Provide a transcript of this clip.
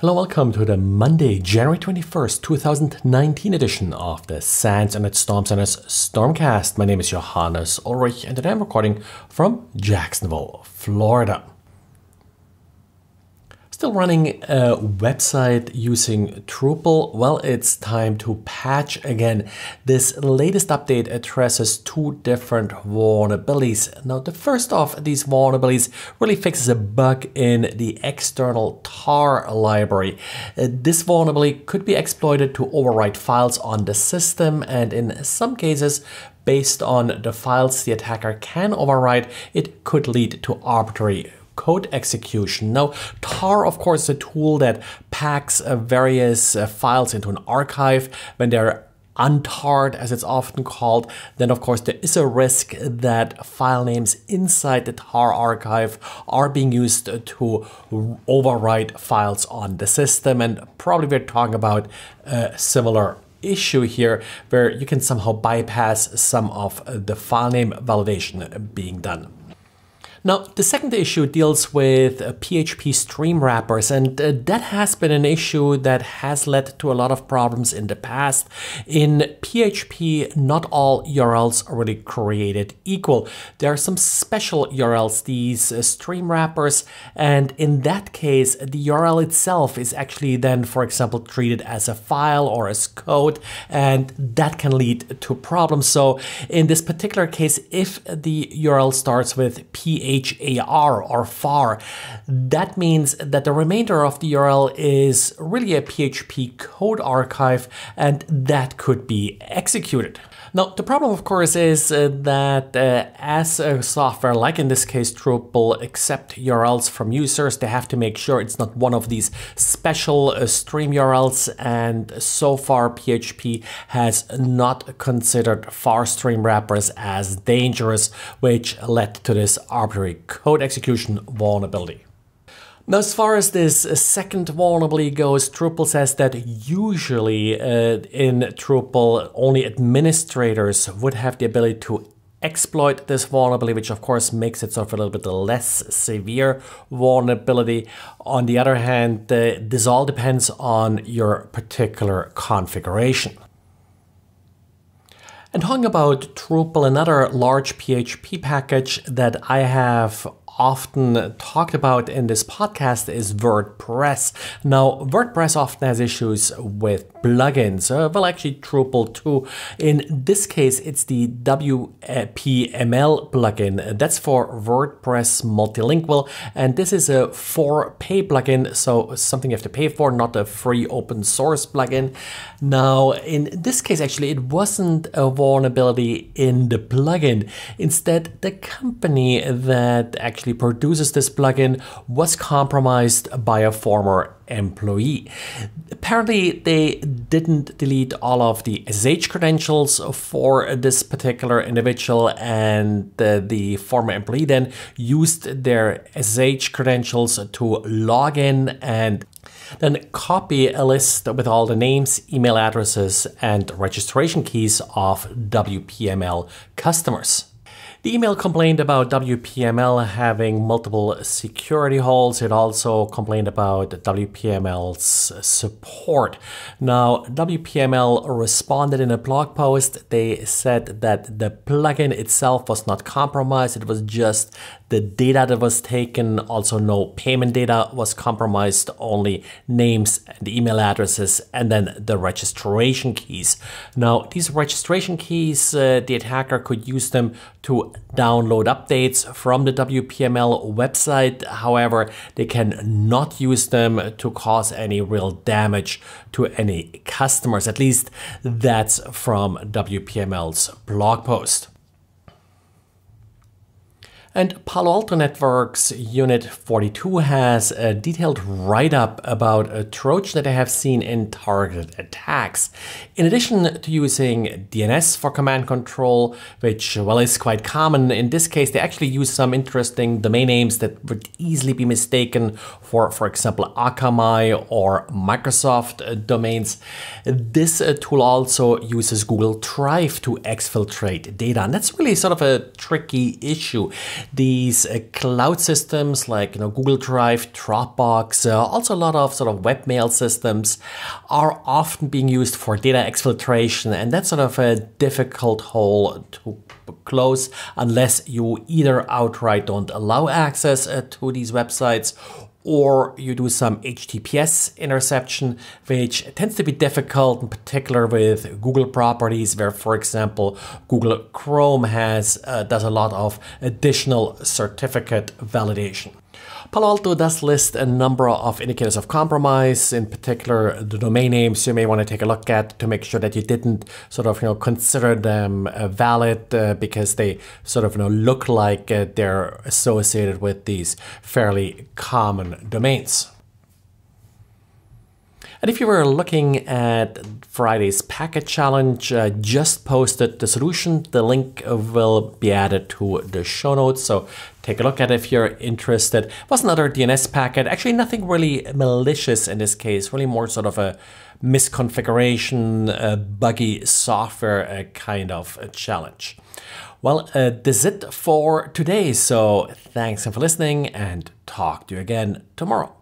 Hello, welcome to the Monday, January 21st, 2019 edition of the SANS Internet Storm Center's Stormcast. My name is Johannes Ulrich and today I'm recording from Jacksonville, Florida. Still running a website using Drupal? Well, it's time to patch again. This latest update addresses two different vulnerabilities. Now, the first of these vulnerabilities really fixes a bug in the external tar library. Uh, this vulnerability could be exploited to overwrite files on the system, and in some cases, based on the files the attacker can overwrite, it could lead to arbitrary code execution. Now, tar, of course, is a tool that packs uh, various uh, files into an archive when they're untarred, as it's often called, then of course there is a risk that file names inside the tar archive are being used to overwrite files on the system. And probably we're talking about a similar issue here where you can somehow bypass some of the file name validation being done. Now, the second issue deals with PHP uh, stream wrappers, and uh, that has been an issue that has led to a lot of problems in the past. In PHP, not all URLs are really created equal. There are some special URLs, these uh, stream wrappers, and in that case, the URL itself is actually then, for example, treated as a file or as code, and that can lead to problems. So in this particular case, if the URL starts with PHP, HAR or phar. That means that the remainder of the URL is really a PHP code archive and that could be executed. Now, the problem, of course, is uh, that uh, as a software, like in this case Drupal, accept URLs from users, they have to make sure it's not one of these special uh, stream URLs. And so far, PHP has not considered phar stream wrappers as dangerous, which led to this arbitrary code execution vulnerability. Now, as far as this second vulnerability goes, Drupal says that usually uh, in Drupal, only administrators would have the ability to exploit this vulnerability, which of course makes it sort of a little bit less severe vulnerability. On the other hand, uh, this all depends on your particular configuration. And talking about Drupal, another large PHP package that I have often talked about in this podcast is WordPress. Now, WordPress often has issues with plugins. Uh, well, actually, Drupal too. In this case, it's the WPML plugin. That's for WordPress multilingual, and this is a for pay plugin, so something you have to pay for, not a free open source plugin. Now, in this case, actually, it wasn't a vulnerability in the plugin. Instead, the company that actually produces this plugin was compromised by a former employee. Apparently, they didn't delete all of the SSH credentials for this particular individual, and the, former employee then used their SSH credentials to log in and then copy a list with all the names, email addresses, and registration keys of WPML customers. The email complained about WPML having multiple security holes. It also complained about WPML's support. Now, WPML responded in a blog post. They said that the plugin itself was not compromised. It was just the data that was taken. Also, no payment data was compromised, only names and email addresses, and then the registration keys. Now, these registration keys, uh, the attacker could use them to download updates from the WPML website. However, they can not use them to cause any real damage to any customers. At least that's from WPML's blog post. And Palo Alto Networks Unit 42 has a detailed write up about a Trojan that they have seen in targeted attacks. In addition to using DNS for command control, which, well, is quite common, in this case, they actually use some interesting domain names that would easily be mistaken for, for example, Akamai or Microsoft domains. This uh, tool also uses Google Drive to exfiltrate data, and that's really sort of a tricky issue. These uh, cloud systems like you know Google Drive, Dropbox, uh, also a lot of sort of webmail systems are often being used for data exfiltration, and that's sort of a difficult hole to close unless you either outright don't allow access uh, to these websites or you do some HTTPS interception, which tends to be difficult, in particular with Google properties, where, for example, Google Chrome has uh, does a lot of additional certificate validation. Palo Alto does list a number of indicators of compromise, in particular the domain names you may want to take a look at to make sure that you didn't sort of you know consider them uh, valid uh, because they sort of you know look like uh, they're associated with these fairly common domains. And if you were looking at Friday's packet challenge, uh, just posted the solution. The link will be added to the show notes. So take a look at it if you're interested. It was another DNS packet. Actually, nothing really malicious in this case, really more sort of a misconfiguration, buggy software uh, kind of challenge. Well, uh, this is it for today. So thanks for listening and talk to you again tomorrow.